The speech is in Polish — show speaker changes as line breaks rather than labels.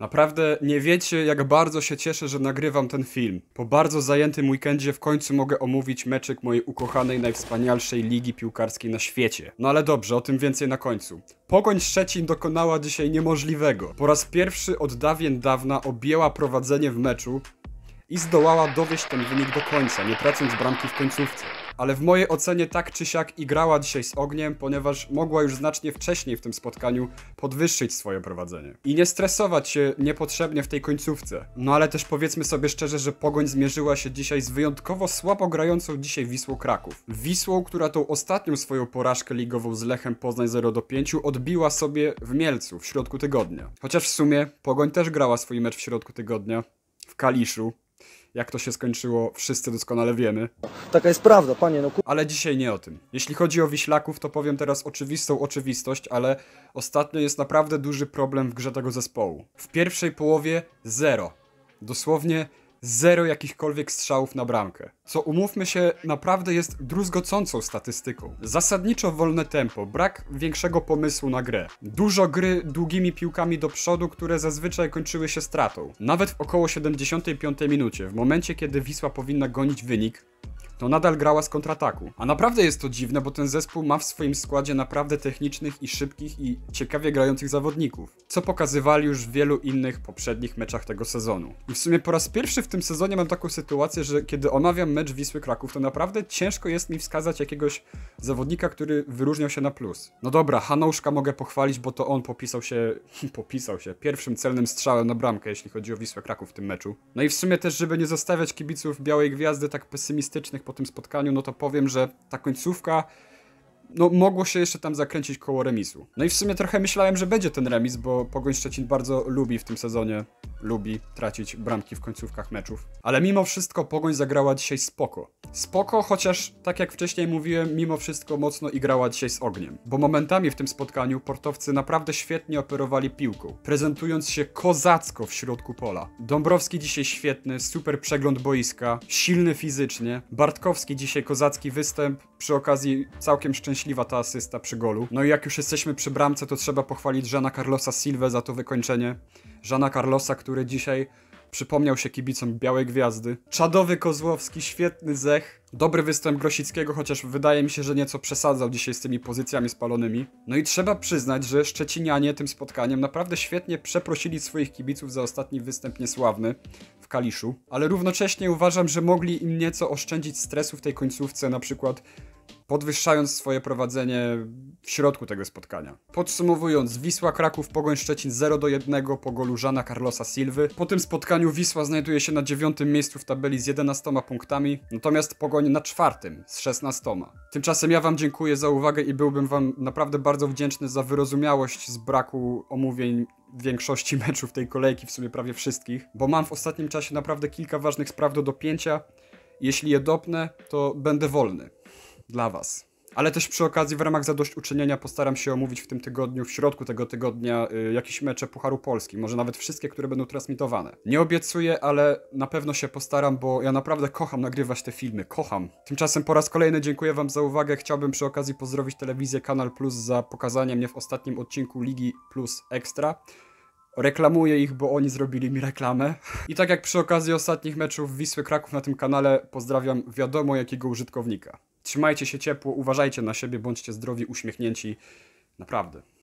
Naprawdę nie wiecie, jak bardzo się cieszę, że nagrywam ten film. Po bardzo zajętym weekendzie w końcu mogę omówić meczyk mojej ukochanej, najwspanialszej ligi piłkarskiej na świecie. No ale dobrze, o tym więcej na końcu. Pogoń Szczecin dokonała dzisiaj niemożliwego. Po raz pierwszy od dawien dawna objęła prowadzenie w meczu i zdołała dowieść ten wynik do końca, nie tracąc bramki w końcówce. Ale w mojej ocenie tak czy siak igrała dzisiaj z ogniem, ponieważ mogła już znacznie wcześniej w tym spotkaniu podwyższyć swoje prowadzenie. I nie stresować się niepotrzebnie w tej końcówce. No ale też powiedzmy sobie szczerze, że Pogoń zmierzyła się dzisiaj z wyjątkowo słabo grającą dzisiaj Wisłą Kraków. Wisłą, która tą ostatnią swoją porażkę ligową z Lechem Poznań 0 do 5 odbiła sobie w Mielcu w środku tygodnia. Chociaż w sumie Pogoń też grała swój mecz w środku tygodnia w Kaliszu, jak to się skończyło, wszyscy doskonale wiemy.
Taka jest prawda, panie, no.
Ale dzisiaj nie o tym. Jeśli chodzi o Wiślaków, to powiem teraz oczywistą oczywistość, ale ostatnio jest naprawdę duży problem w grze tego zespołu. W pierwszej połowie zero. Dosłownie zero jakichkolwiek strzałów na bramkę. Co umówmy się, naprawdę jest druzgocącą statystyką. Zasadniczo wolne tempo, brak większego pomysłu na grę. Dużo gry długimi piłkami do przodu, które zazwyczaj kończyły się stratą. Nawet w około 75 minucie, w momencie kiedy Wisła powinna gonić wynik, to nadal grała z kontrataku. A naprawdę jest to dziwne, bo ten zespół ma w swoim składzie naprawdę technicznych i szybkich i ciekawie grających zawodników, co pokazywali już w wielu innych poprzednich meczach tego sezonu. I w sumie po raz pierwszy w tym sezonie mam taką sytuację, że kiedy omawiam mecz Wisły Kraków, to naprawdę ciężko jest mi wskazać jakiegoś zawodnika, który wyróżniał się na plus. No dobra, Hanouszka mogę pochwalić, bo to on popisał się, popisał się pierwszym celnym strzałem na bramkę, jeśli chodzi o Wisłę Kraków w tym meczu. No i w sumie też, żeby nie zostawiać kibiców Białej Gwiazdy tak pesymistycznych po tym spotkaniu, no to powiem, że ta końcówka no mogło się jeszcze tam zakręcić koło remisu. No i w sumie trochę myślałem, że będzie ten remis, bo Pogoń Szczecin bardzo lubi w tym sezonie, lubi tracić bramki w końcówkach meczów. Ale mimo wszystko Pogoń zagrała dzisiaj spoko. Spoko, chociaż tak jak wcześniej mówiłem, mimo wszystko mocno igrała dzisiaj z ogniem. Bo momentami w tym spotkaniu portowcy naprawdę świetnie operowali piłką, prezentując się kozacko w środku pola. Dąbrowski dzisiaj świetny, super przegląd boiska, silny fizycznie. Bartkowski dzisiaj kozacki występ, przy okazji całkiem szczęśliwa ta asysta przy golu. No i jak już jesteśmy przy bramce, to trzeba pochwalić Żana Carlosa Silva za to wykończenie. Żana Carlosa, który dzisiaj przypomniał się kibicom Białej Gwiazdy. Czadowy Kozłowski, świetny zech. Dobry występ Grosickiego, chociaż wydaje mi się, że nieco przesadzał dzisiaj z tymi pozycjami spalonymi. No i trzeba przyznać, że Szczecinianie tym spotkaniem naprawdę świetnie przeprosili swoich kibiców za ostatni występ niesławny w Kaliszu. Ale równocześnie uważam, że mogli im nieco oszczędzić stresu w tej końcówce, na przykład podwyższając swoje prowadzenie w środku tego spotkania. Podsumowując, Wisła Kraków Pogoń Szczecin 0 do 1 po golu Żana Carlosa Silwy. Po tym spotkaniu Wisła znajduje się na dziewiątym miejscu w tabeli z 11 punktami, natomiast Pogoń na czwartym z 16. Tymczasem ja wam dziękuję za uwagę i byłbym wam naprawdę bardzo wdzięczny za wyrozumiałość z braku omówień większości meczów tej kolejki, w sumie prawie wszystkich, bo mam w ostatnim czasie naprawdę kilka ważnych spraw do dopięcia. Jeśli je dopnę, to będę wolny dla Was. Ale też przy okazji w ramach zadośćuczynienia postaram się omówić w tym tygodniu, w środku tego tygodnia, y, jakieś mecze Pucharu Polski. Może nawet wszystkie, które będą transmitowane. Nie obiecuję, ale na pewno się postaram, bo ja naprawdę kocham nagrywać te filmy. Kocham. Tymczasem po raz kolejny dziękuję Wam za uwagę. Chciałbym przy okazji pozdrowić telewizję Kanal Plus za pokazanie mnie w ostatnim odcinku Ligi Plus Extra. Reklamuję ich, bo oni zrobili mi reklamę. I tak jak przy okazji ostatnich meczów Wisły Kraków na tym kanale, pozdrawiam wiadomo jakiego użytkownika. Trzymajcie się ciepło, uważajcie na siebie, bądźcie zdrowi, uśmiechnięci. Naprawdę.